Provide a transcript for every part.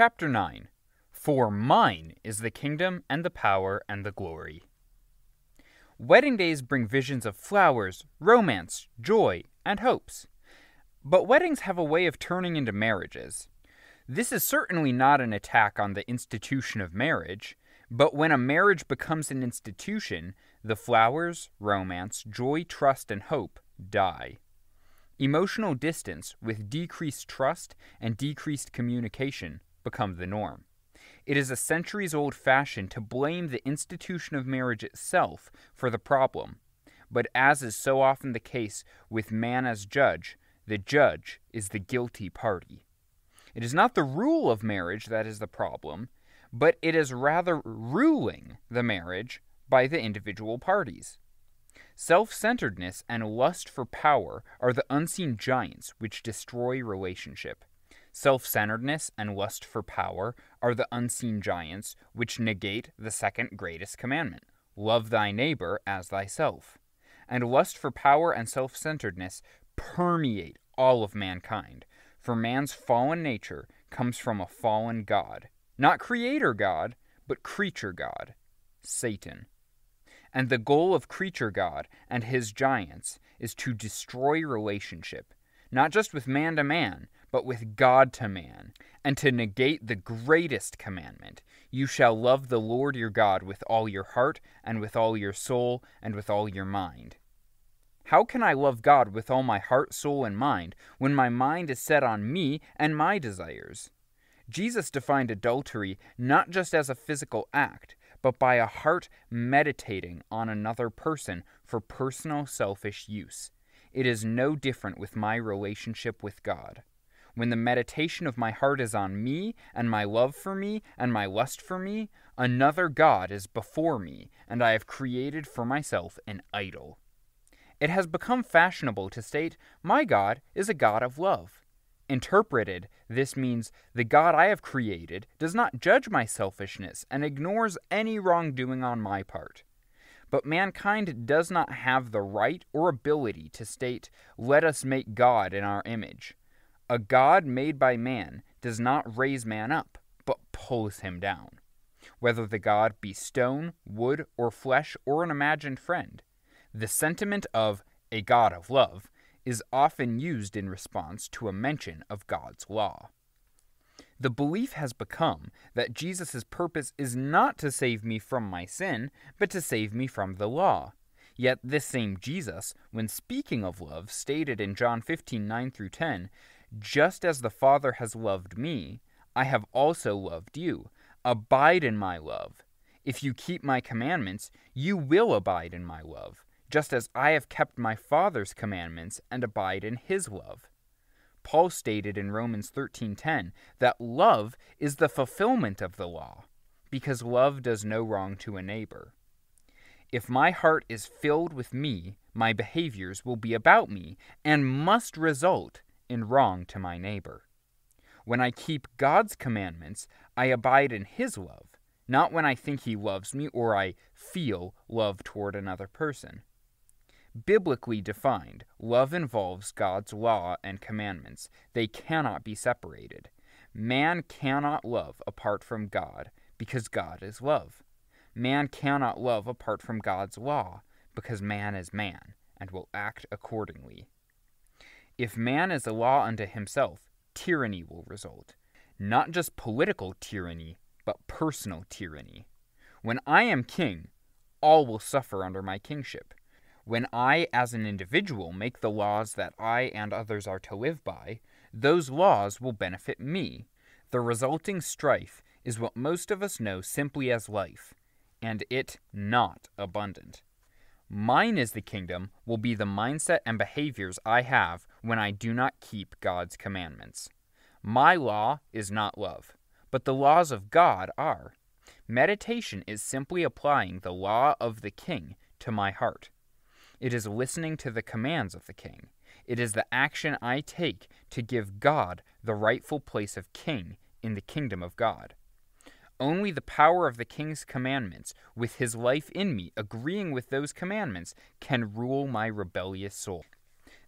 Chapter 9 For mine is the kingdom and the power and the glory. Wedding days bring visions of flowers, romance, joy, and hopes. But weddings have a way of turning into marriages. This is certainly not an attack on the institution of marriage, but when a marriage becomes an institution, the flowers, romance, joy, trust, and hope die. Emotional distance with decreased trust and decreased communication become the norm. It is a centuries old fashion to blame the institution of marriage itself for the problem. But as is so often the case with man as judge, the judge is the guilty party. It is not the rule of marriage that is the problem, but it is rather ruling the marriage by the individual parties. Self centeredness and lust for power are the unseen giants which destroy relationship. Self centeredness and lust for power are the unseen giants which negate the second greatest commandment love thy neighbor as thyself. And lust for power and self centeredness permeate all of mankind, for man's fallen nature comes from a fallen God. Not creator God, but creature God, Satan. And the goal of creature God and his giants is to destroy relationship, not just with man to man, but with God to man, and to negate the greatest commandment You shall love the Lord your God with all your heart, and with all your soul, and with all your mind. How can I love God with all my heart, soul, and mind when my mind is set on me and my desires? Jesus defined adultery not just as a physical act, but by a heart meditating on another person for personal selfish use. It is no different with my relationship with God. When the meditation of my heart is on me, and my love for me, and my lust for me, another God is before me, and I have created for myself an idol. It has become fashionable to state, My God is a God of love. Interpreted, this means the God I have created does not judge my selfishness and ignores any wrongdoing on my part. But mankind does not have the right or ability to state, Let us make God in our image. A God made by man does not raise man up, but pulls him down. Whether the God be stone, wood, or flesh, or an imagined friend, the sentiment of a God of love is often used in response to a mention of God's law. The belief has become that Jesus' purpose is not to save me from my sin, but to save me from the law. Yet this same Jesus, when speaking of love, stated in John 15 9 through 10, just as the Father has loved me, I have also loved you. Abide in my love. If you keep my commandments, you will abide in my love, just as I have kept my Father's commandments and abide in his love. Paul stated in Romans 13:10 that love is the fulfillment of the law, because love does no wrong to a neighbor. If my heart is filled with me, my behaviors will be about me and must result in wrong to my neighbor. When I keep God's commandments, I abide in His love, not when I think He loves me or I feel love toward another person. Biblically defined, love involves God's law and commandments. They cannot be separated. Man cannot love apart from God because God is love. Man cannot love apart from God's law because man is man and will act accordingly. If man is a law unto himself, tyranny will result. Not just political tyranny, but personal tyranny. When I am king, all will suffer under my kingship. When I, as an individual, make the laws that I and others are to live by, those laws will benefit me. The resulting strife is what most of us know simply as life, and it not abundant. Mine is the kingdom will be the mindset and behaviors I have when I do not keep God's commandments. My law is not love, but the laws of God are. Meditation is simply applying the law of the king to my heart. It is listening to the commands of the king. It is the action I take to give God the rightful place of king in the kingdom of God. Only the power of the king's commandments, with his life in me, agreeing with those commandments, can rule my rebellious soul.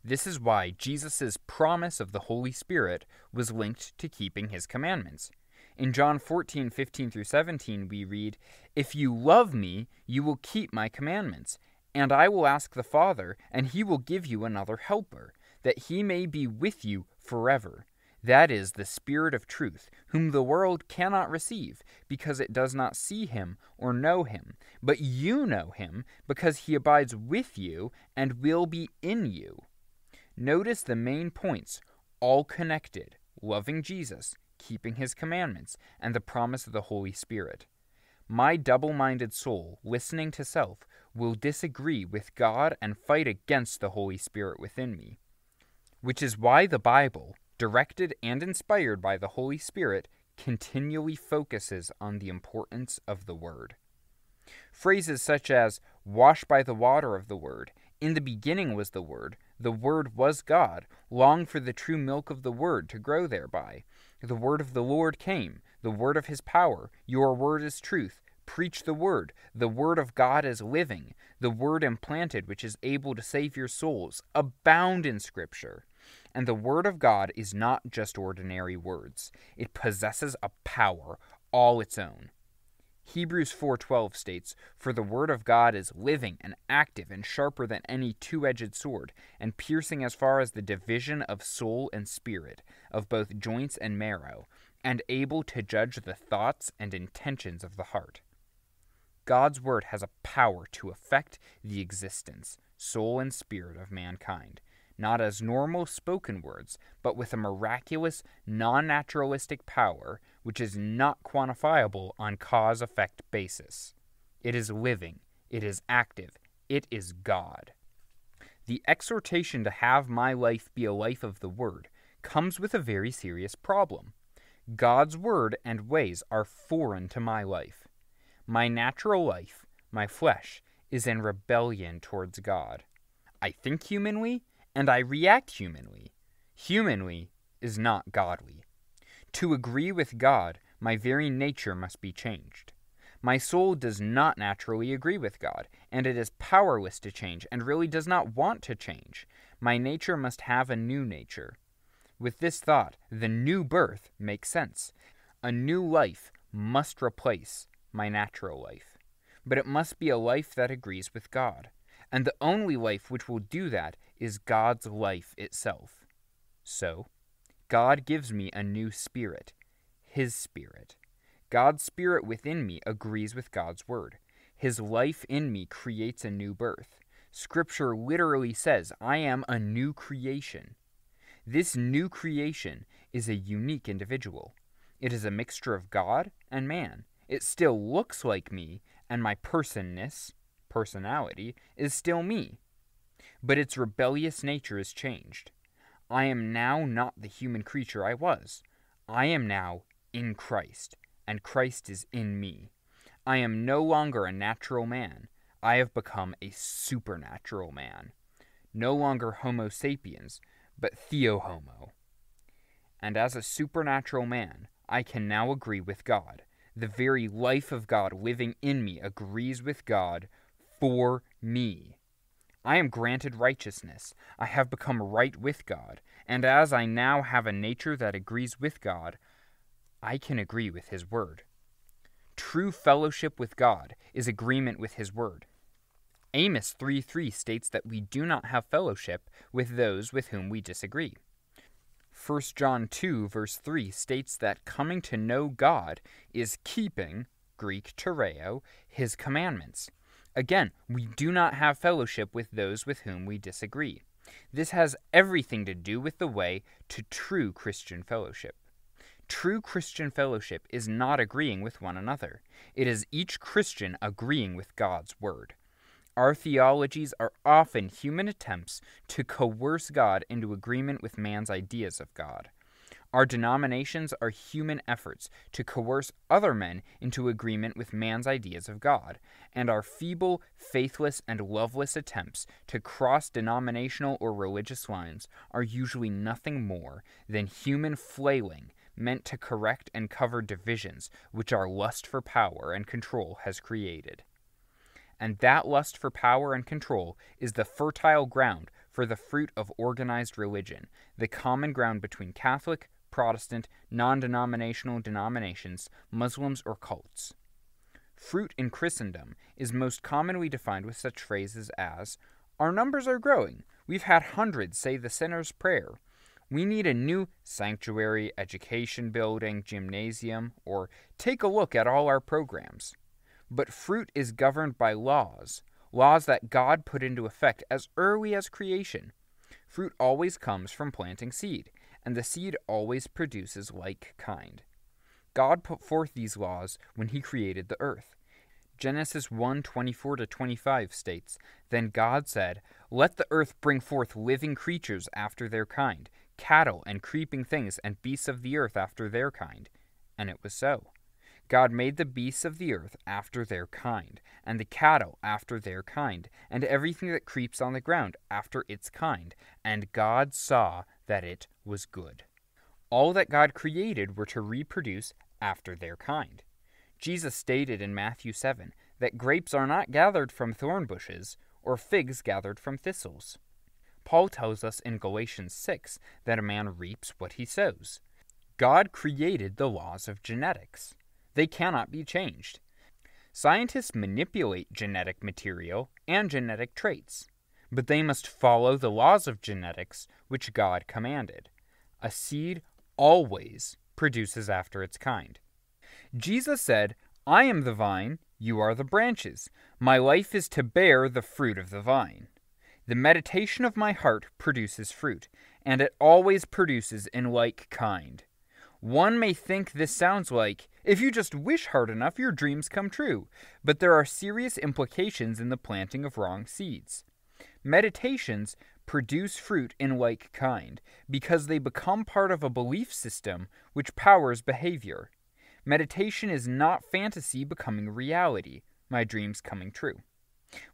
This is why Jesus' promise of the Holy Spirit was linked to keeping his commandments. In John 14, 15 through 17, we read, If you love me, you will keep my commandments, and I will ask the Father, and he will give you another helper, that he may be with you forever. That is the Spirit of truth, whom the world cannot receive, because it does not see him or know him. But you know him, because he abides with you and will be in you. Notice the main points, all connected loving Jesus, keeping his commandments, and the promise of the Holy Spirit. My double minded soul, listening to self, will disagree with God and fight against the Holy Spirit within me. Which is why the Bible, directed and inspired by the Holy Spirit, continually focuses on the importance of the Word. Phrases such as, wash by the water of the Word, in the beginning was the Word, the Word was God, long for the true milk of the Word to grow thereby, the word of the Lord came, the word of his power. Your word is truth. Preach the word. The word of God is living. The word implanted, which is able to save your souls, abound in Scripture. And the word of God is not just ordinary words, it possesses a power all its own. Hebrews 4:12 states, "For the word of God is living and active and sharper than any two-edged sword, and piercing as far as the division of soul and spirit, of both joints and marrow, and able to judge the thoughts and intentions of the heart." God's word has a power to affect the existence, soul and spirit of mankind not as normal spoken words, but with a miraculous, non naturalistic power which is not quantifiable on cause effect basis. It is living, it is active, it is God. The exhortation to have my life be a life of the Word comes with a very serious problem. God's Word and ways are foreign to my life. My natural life, my flesh, is in rebellion towards God. I think humanly, and I react humanly. Humanly is not godly. To agree with God, my very nature must be changed. My soul does not naturally agree with God, and it is powerless to change, and really does not want to change. My nature must have a new nature. With this thought, the new birth makes sense. A new life must replace my natural life. But it must be a life that agrees with God. And the only life which will do that is God's life itself. So, God gives me a new spirit, His spirit. God's spirit within me agrees with God's word. His life in me creates a new birth. Scripture literally says, I am a new creation. This new creation is a unique individual. It is a mixture of God and man. It still looks like me, and my personness, personality, is still me but its rebellious nature is changed. I am now not the human creature I was. I am now in Christ, and Christ is in me. I am no longer a natural man. I have become a supernatural man. No longer Homo sapiens, but Theohomo. And as a supernatural man, I can now agree with God. The very life of God living in me agrees with God for me. I am granted righteousness. I have become right with God. And as I now have a nature that agrees with God, I can agree with His Word. True fellowship with God is agreement with His Word. Amos 3 3 states that we do not have fellowship with those with whom we disagree. 1 John 2 verse 3 states that coming to know God is keeping, Greek tereo, his commandments. Again, we do not have fellowship with those with whom we disagree. This has everything to do with the way to true Christian fellowship. True Christian fellowship is not agreeing with one another, it is each Christian agreeing with God's Word. Our theologies are often human attempts to coerce God into agreement with man's ideas of God. Our denominations are human efforts to coerce other men into agreement with man's ideas of God, and our feeble, faithless, and loveless attempts to cross denominational or religious lines are usually nothing more than human flailing meant to correct and cover divisions which our lust for power and control has created. And that lust for power and control is the fertile ground for the fruit of organized religion, the common ground between Catholic, Protestant, non denominational denominations, Muslims, or cults. Fruit in Christendom is most commonly defined with such phrases as Our numbers are growing. We've had hundreds say the sinner's prayer. We need a new sanctuary, education building, gymnasium, or take a look at all our programs. But fruit is governed by laws, laws that God put into effect as early as creation. Fruit always comes from planting seed, and the seed always produces like kind. God put forth these laws when he created the earth. Genesis 1 24 to 25 states, Then God said, Let the earth bring forth living creatures after their kind, cattle and creeping things, and beasts of the earth after their kind. And it was so. God made the beasts of the earth after their kind, and the cattle after their kind, and everything that creeps on the ground after its kind. And God saw that it was good. All that God created were to reproduce after their kind. Jesus stated in Matthew 7 that grapes are not gathered from thorn bushes, or figs gathered from thistles. Paul tells us in Galatians 6 that a man reaps what he sows. God created the laws of genetics. They cannot be changed. Scientists manipulate genetic material and genetic traits, but they must follow the laws of genetics which God commanded. A seed always produces after its kind. Jesus said, I am the vine, you are the branches. My life is to bear the fruit of the vine. The meditation of my heart produces fruit, and it always produces in like kind. One may think this sounds like, if you just wish hard enough, your dreams come true, but there are serious implications in the planting of wrong seeds. Meditations produce fruit in like kind because they become part of a belief system which powers behavior. Meditation is not fantasy becoming reality, my dreams coming true.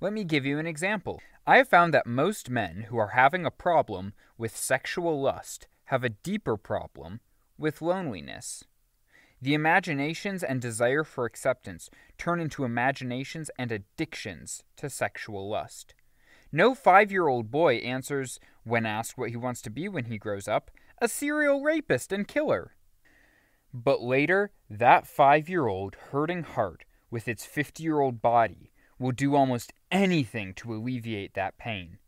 Let me give you an example. I have found that most men who are having a problem with sexual lust have a deeper problem with loneliness. The imaginations and desire for acceptance turn into imaginations and addictions to sexual lust. No five year old boy answers, when asked what he wants to be when he grows up, a serial rapist and killer. But later, that five year old hurting heart with its 50 year old body will do almost anything to alleviate that pain.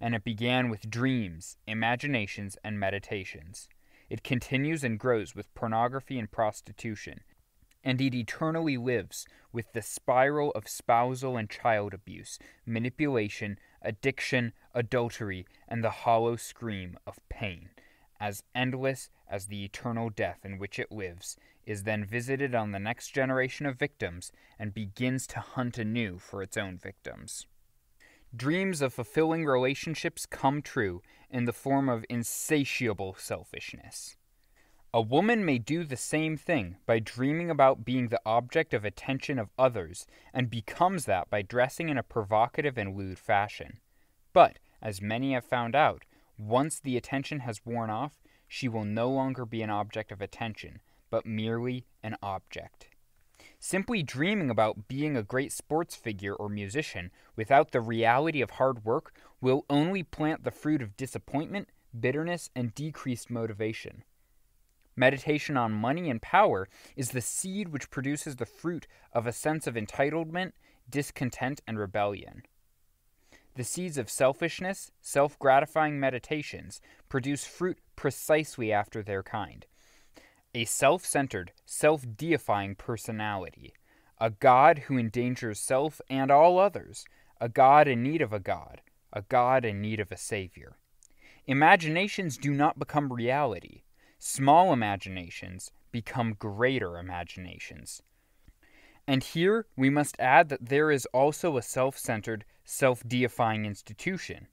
And it began with dreams, imaginations, and meditations. It continues and grows with pornography and prostitution. And it eternally lives with the spiral of spousal and child abuse, manipulation, addiction, adultery, and the hollow scream of pain as endless as the eternal death in which it lives, is then visited on the next generation of victims and begins to hunt anew for its own victims. Dreams of fulfilling relationships come true in the form of insatiable selfishness. A woman may do the same thing by dreaming about being the object of attention of others and becomes that by dressing in a provocative and lewd fashion. But, as many have found out, once the attention has worn off, she will no longer be an object of attention, but merely an object. Simply dreaming about being a great sports figure or musician without the reality of hard work will only plant the fruit of disappointment, bitterness, and decreased motivation. Meditation on money and power is the seed which produces the fruit of a sense of entitlement, discontent, and rebellion. The seeds of selfishness, self gratifying meditations, produce fruit precisely after their kind. A self centered, self deifying personality, a God who endangers self and all others, a God in need of a God, a God in need of a Savior. Imaginations do not become reality. Small imaginations become greater imaginations. And here we must add that there is also a self centered, self deifying institution.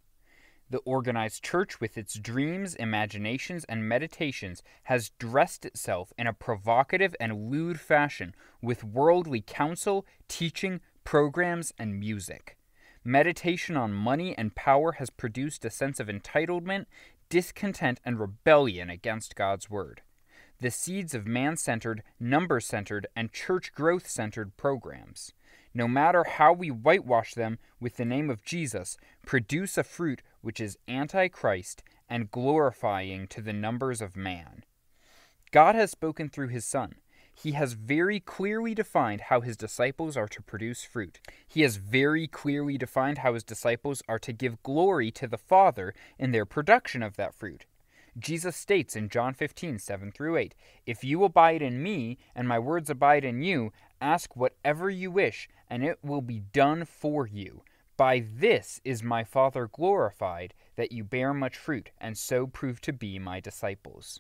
The organized church, with its dreams, imaginations, and meditations, has dressed itself in a provocative and lewd fashion with worldly counsel, teaching, programs, and music. Meditation on money and power has produced a sense of entitlement, discontent, and rebellion against God's Word the seeds of man centered, number centered, and church growth centered programs. No matter how we whitewash them with the name of Jesus, produce a fruit which is antichrist and glorifying to the numbers of man. God has spoken through his Son. He has very clearly defined how his disciples are to produce fruit. He has very clearly defined how his disciples are to give glory to the Father in their production of that fruit. Jesus states in John 15, 7 through 8, If you abide in me, and my words abide in you, ask whatever you wish, and it will be done for you. By this is my Father glorified, that you bear much fruit, and so prove to be my disciples.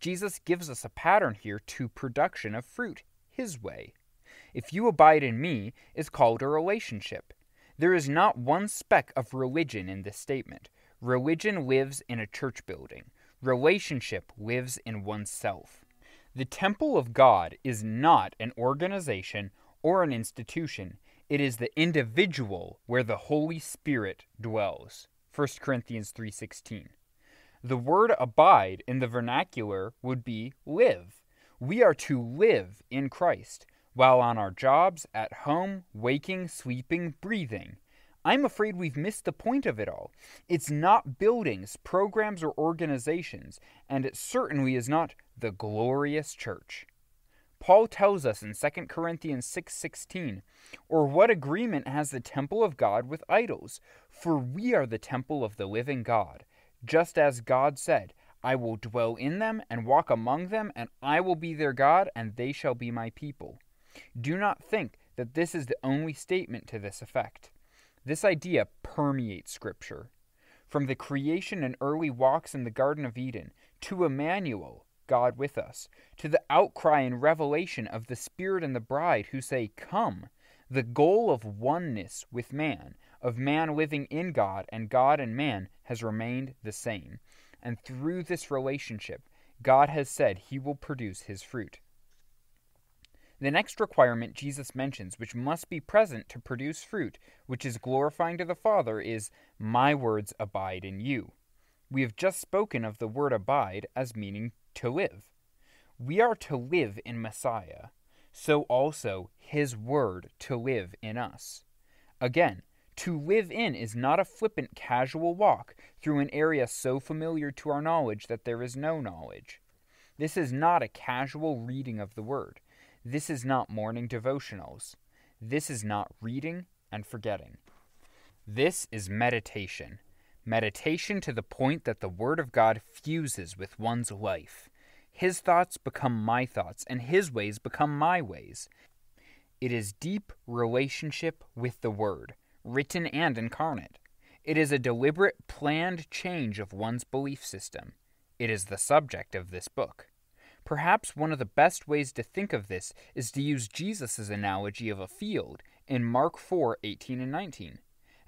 Jesus gives us a pattern here to production of fruit, his way. If you abide in me is called a relationship. There is not one speck of religion in this statement. Religion lives in a church building. Relationship lives in oneself. The temple of God is not an organization or an institution. It is the individual where the Holy Spirit dwells. 1 Corinthians 3:16. The word abide in the vernacular would be live. We are to live in Christ while on our jobs, at home, waking, sleeping, breathing. I'm afraid we've missed the point of it all. It's not buildings, programs, or organizations, and it certainly is not the glorious church. Paul tells us in 2 Corinthians 6:16, "Or what agreement has the temple of God with idols? For we are the temple of the living God. Just as God said, I will dwell in them and walk among them, and I will be their God, and they shall be my people." Do not think that this is the only statement to this effect. This idea permeates Scripture. From the creation and early walks in the Garden of Eden, to Emmanuel, God with us, to the outcry and revelation of the Spirit and the bride who say, Come, the goal of oneness with man, of man living in God and God and man, has remained the same. And through this relationship, God has said he will produce his fruit. The next requirement Jesus mentions, which must be present to produce fruit, which is glorifying to the Father, is, My words abide in you. We have just spoken of the word abide as meaning to live. We are to live in Messiah, so also his word to live in us. Again, to live in is not a flippant casual walk through an area so familiar to our knowledge that there is no knowledge. This is not a casual reading of the word. This is not morning devotionals. This is not reading and forgetting. This is meditation. Meditation to the point that the Word of God fuses with one's life. His thoughts become my thoughts, and His ways become my ways. It is deep relationship with the Word, written and incarnate. It is a deliberate, planned change of one's belief system. It is the subject of this book. Perhaps one of the best ways to think of this is to use Jesus' analogy of a field in Mark 4 18 and 19.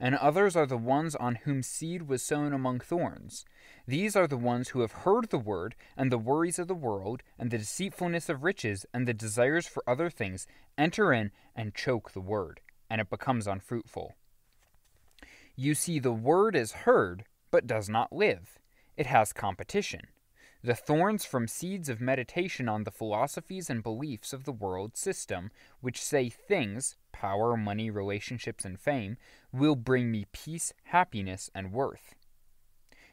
And others are the ones on whom seed was sown among thorns. These are the ones who have heard the word, and the worries of the world, and the deceitfulness of riches, and the desires for other things enter in and choke the word, and it becomes unfruitful. You see, the word is heard, but does not live. It has competition the thorns from seeds of meditation on the philosophies and beliefs of the world system, which say things, power, money, relationships, and fame, will bring me peace, happiness, and worth.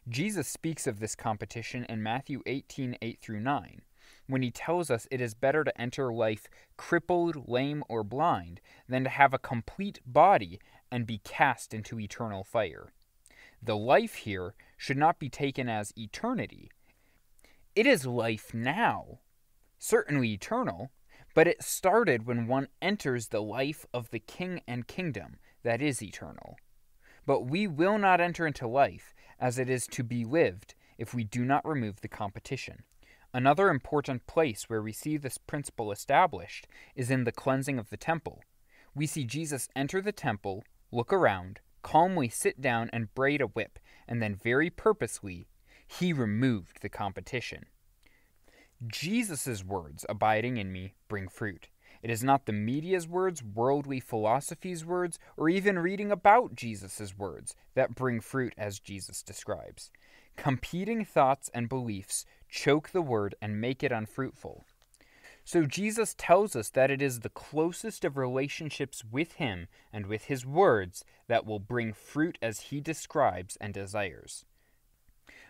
Jesus speaks of this competition in Matthew 18 8 through 9, when he tells us it is better to enter life crippled, lame, or blind than to have a complete body and be cast into eternal fire. The life here should not be taken as eternity, it is life now, certainly eternal, but it started when one enters the life of the king and kingdom that is eternal. But we will not enter into life as it is to be lived if we do not remove the competition. Another important place where we see this principle established is in the cleansing of the temple. We see Jesus enter the temple, look around, calmly sit down and braid a whip, and then very purposely he removed the competition. Jesus' words abiding in me bring fruit. It is not the media's words, worldly philosophy's words, or even reading about Jesus' words that bring fruit as Jesus describes. Competing thoughts and beliefs choke the word and make it unfruitful. So Jesus tells us that it is the closest of relationships with Him and with His words that will bring fruit as He describes and desires.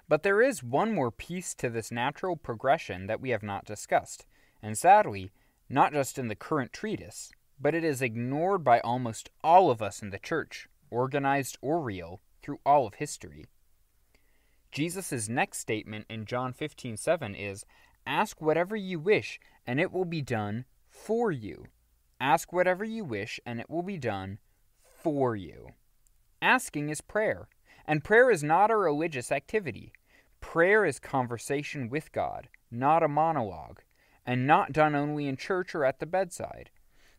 But there is one more piece to this natural progression that we have not discussed, and sadly, not just in the current treatise, but it is ignored by almost all of us in the church, organized or real, through all of history. Jesus' next statement in John 15:7 is, "Ask whatever you wish, and it will be done for you." Ask whatever you wish, and it will be done for you. Asking is prayer, and prayer is not a religious activity. Prayer is conversation with God, not a monologue, and not done only in church or at the bedside.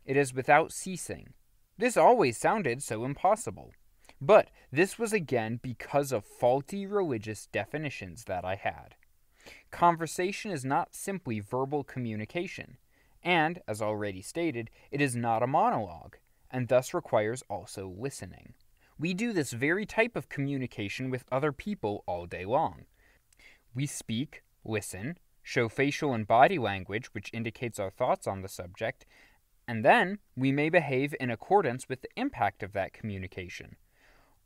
It is without ceasing. This always sounded so impossible. But this was again because of faulty religious definitions that I had. Conversation is not simply verbal communication, and, as already stated, it is not a monologue, and thus requires also listening. We do this very type of communication with other people all day long. We speak, listen, show facial and body language which indicates our thoughts on the subject, and then we may behave in accordance with the impact of that communication.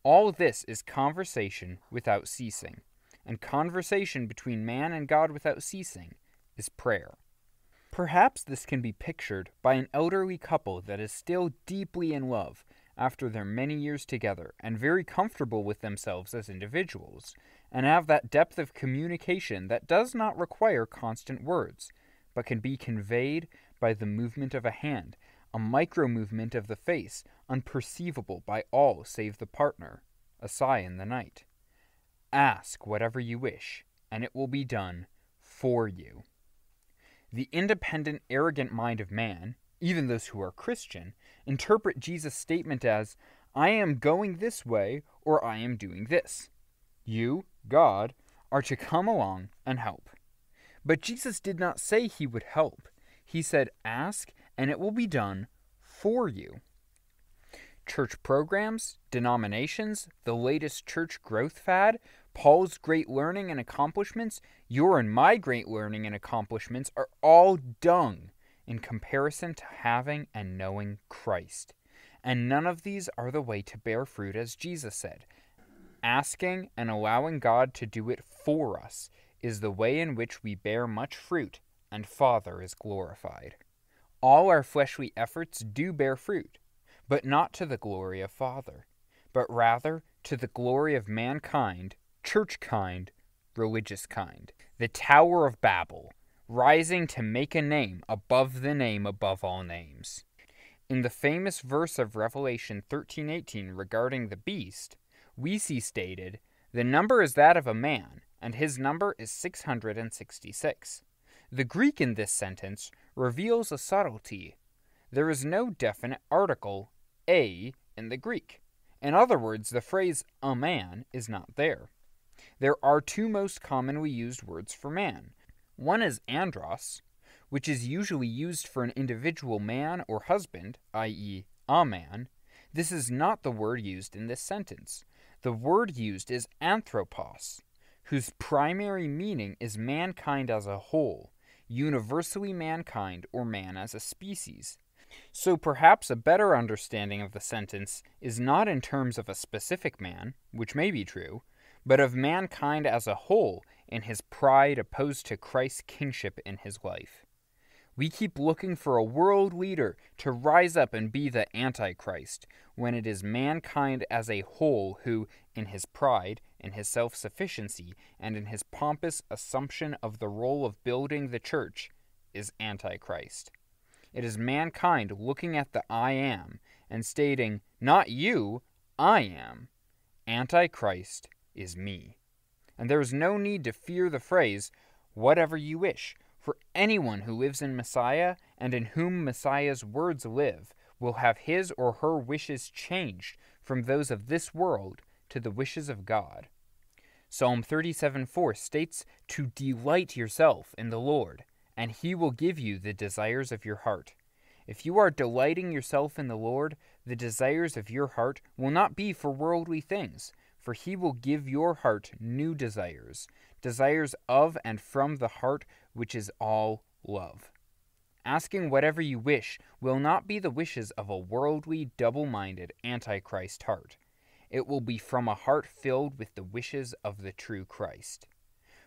All this is conversation without ceasing, and conversation between man and God without ceasing is prayer. Perhaps this can be pictured by an elderly couple that is still deeply in love after their many years together and very comfortable with themselves as individuals, and have that depth of communication that does not require constant words, but can be conveyed by the movement of a hand, a micro movement of the face, unperceivable by all save the partner, a sigh in the night. Ask whatever you wish, and it will be done for you. The independent, arrogant mind of man, even those who are Christian, interpret Jesus' statement as, I am going this way or I am doing this. You, God, are to come along and help. But Jesus did not say he would help. He said, Ask, and it will be done for you. Church programs, denominations, the latest church growth fad, Paul's great learning and accomplishments, your and my great learning and accomplishments are all dung in comparison to having and knowing Christ. And none of these are the way to bear fruit, as Jesus said. Asking and allowing God to do it for us is the way in which we bear much fruit, and Father is glorified. All our fleshly efforts do bear fruit, but not to the glory of Father, but rather to the glory of mankind, church kind, religious kind. The Tower of Babel, rising to make a name above the name above all names. In the famous verse of Revelation 13:18 regarding the beast, we see stated, "The number is that of a man, and his number is 666." The Greek in this sentence reveals a subtlety. There is no definite article a in the Greek. In other words, the phrase a man is not there. There are two most commonly used words for man, one is andros, which is usually used for an individual man or husband, i.e., a man. This is not the word used in this sentence. The word used is anthropos, whose primary meaning is mankind as a whole, universally mankind or man as a species. So perhaps a better understanding of the sentence is not in terms of a specific man, which may be true, but of mankind as a whole in his pride opposed to Christ's kingship in his life. We keep looking for a world leader to rise up and be the Antichrist, when it is mankind as a whole who, in his pride, in his self sufficiency, and in his pompous assumption of the role of building the church, is Antichrist. It is mankind looking at the I am and stating, Not you, I am. Antichrist is me and there is no need to fear the phrase, whatever you wish, for anyone who lives in Messiah and in whom Messiah's words live will have his or her wishes changed from those of this world to the wishes of God. Psalm 37 4 states to delight yourself in the Lord, and he will give you the desires of your heart. If you are delighting yourself in the Lord, the desires of your heart will not be for worldly things, for he will give your heart new desires, desires of and from the heart which is all love. Asking whatever you wish will not be the wishes of a worldly, double minded, antichrist heart. It will be from a heart filled with the wishes of the true Christ.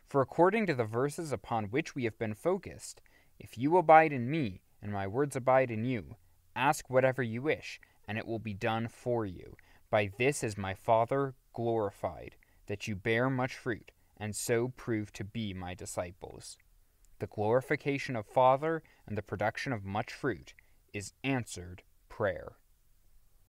For according to the verses upon which we have been focused, if you abide in me, and my words abide in you, ask whatever you wish, and it will be done for you. By this is my Father glorified, that you bear much fruit, and so prove to be my disciples. The glorification of Father and the production of much fruit is answered prayer.